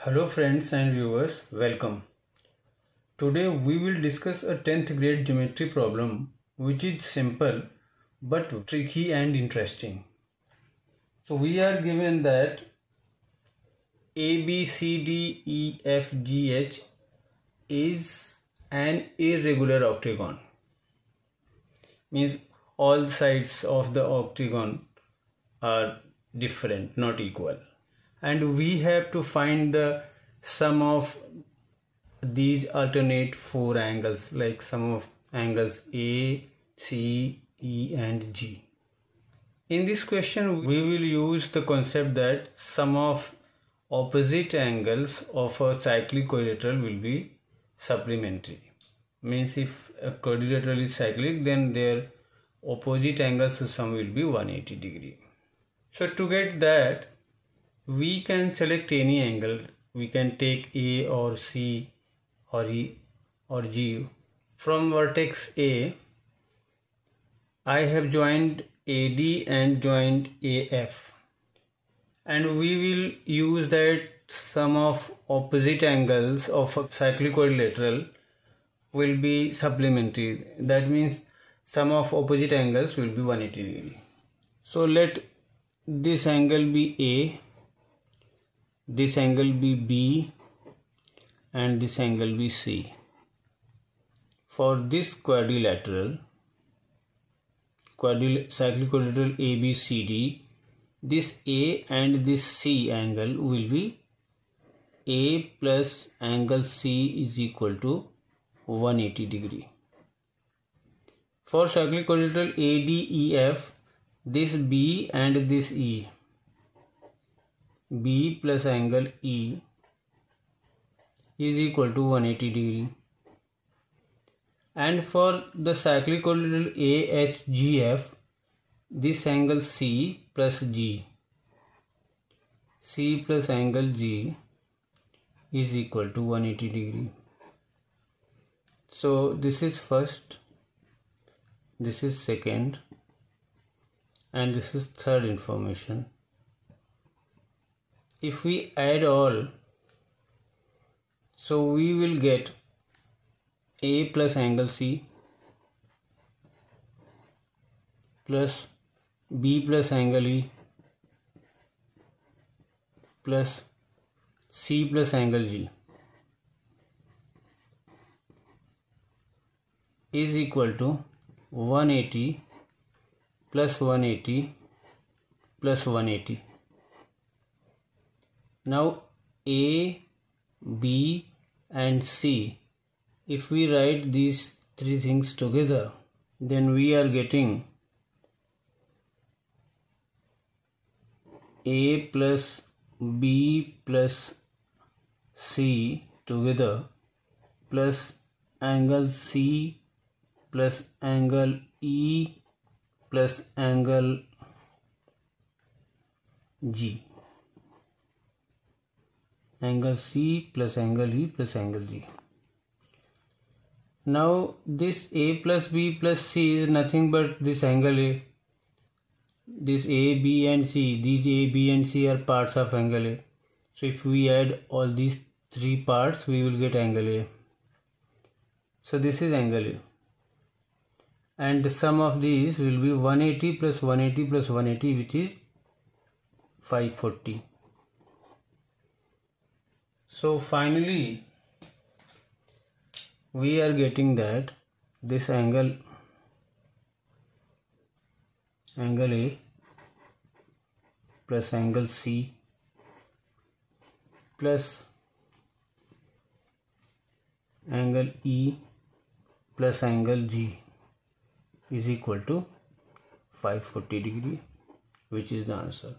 Hello friends and viewers, welcome. Today we will discuss a 10th grade geometry problem which is simple but tricky and interesting. So we are given that A B C D E F G H is an irregular octagon. Means all sides of the octagon are different, not equal and we have to find the sum of these alternate four angles like sum of angles A, C, E and G. In this question we will use the concept that sum of opposite angles of a cyclic quadrilateral will be supplementary. Means if a quadrilateral is cyclic then their opposite angles sum will be 180 degree. So to get that we can select any angle. We can take A or C or E or G. From vertex A I have joined AD and joined AF and we will use that sum of opposite angles of a cyclic quadrilateral will be supplementary. That means sum of opposite angles will be 180 degree. So let this angle be A this angle be B and this angle be C. For this quadrilateral, quadril cyclic quadrilateral ABCD, this A and this C angle will be A plus angle C is equal to 180 degree. For cyclic quadrilateral ADEF, this B and this E B plus angle E is equal to 180 degree. And for the cyclic quadrilateral AHGF this angle C plus G C plus angle G is equal to 180 degree. So this is first this is second and this is third information if we add all so we will get a plus angle c plus b plus angle e plus c plus angle g is equal to 180 plus 180 plus 180 now A, B and C. If we write these three things together then we are getting A plus B plus C together plus angle C plus angle E plus angle G angle C plus angle E plus angle G. Now this A plus B plus C is nothing but this angle A. This A, B and C, these A, B and C are parts of angle A. So if we add all these three parts, we will get angle A. So this is angle A. And the sum of these will be 180 plus 180 plus 180 which is 540 so finally we are getting that this angle angle A plus angle C plus angle E plus angle G is equal to 540 degree which is the answer